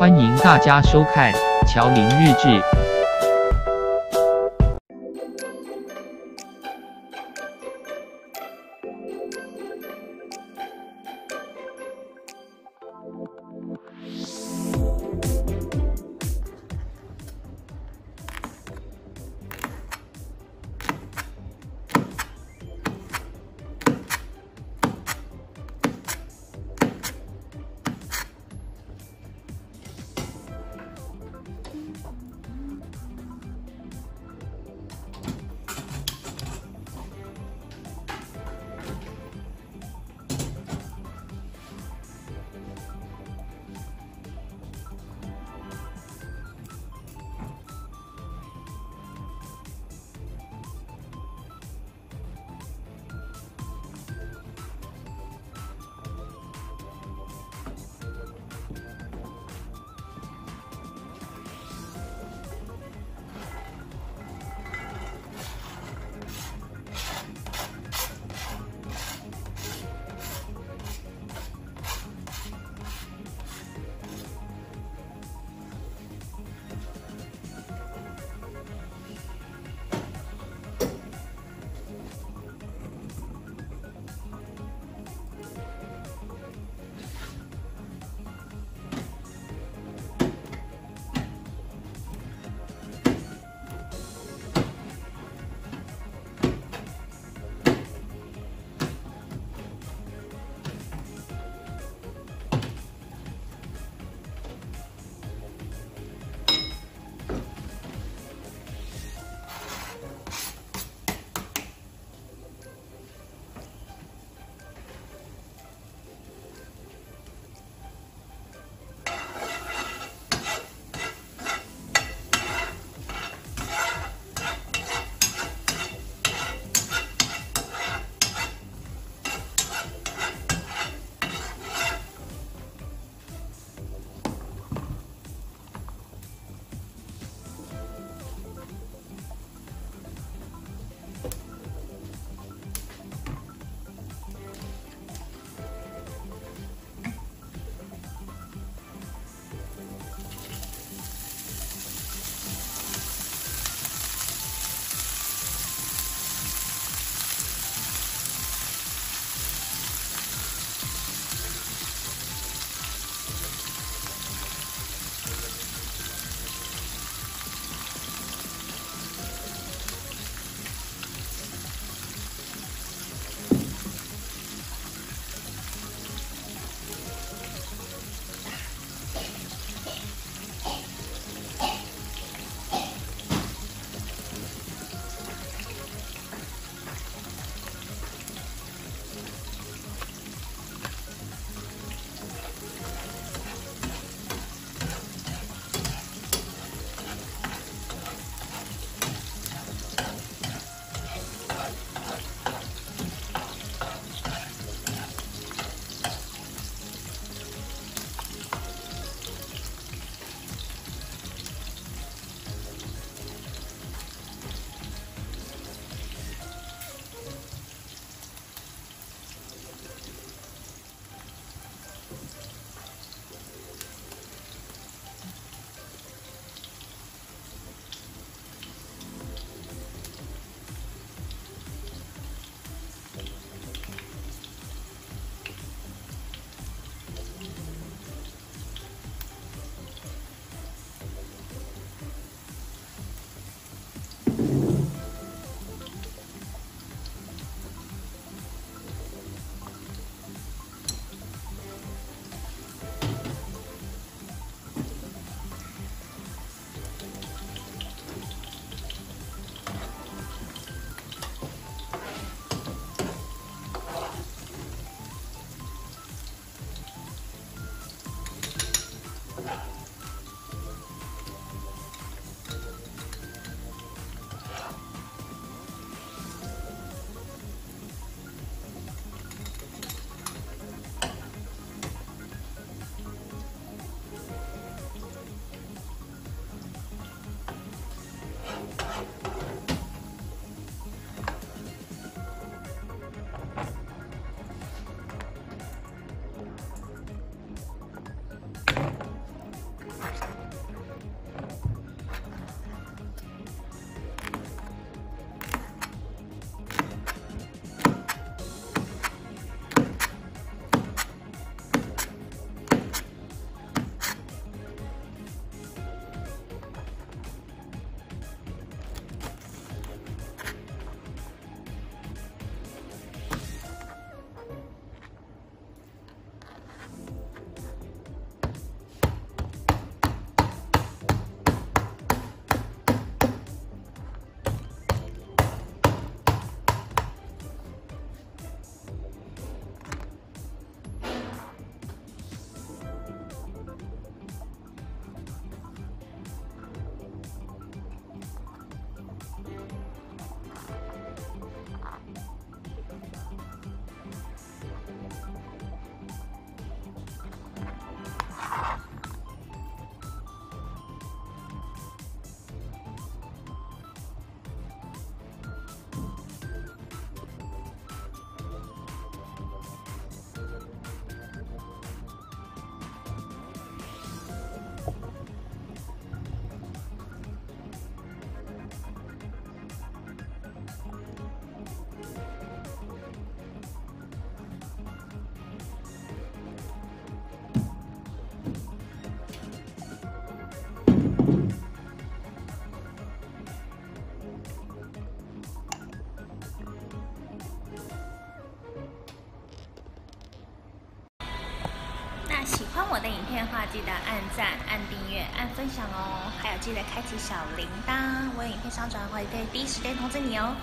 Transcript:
欢迎大家收看《乔林日志》。喜欢我的影片的话，记得按赞、按订阅、按分享哦，还有记得开启小铃铛，我有影片上传的话，也可以第一时间通知你哦。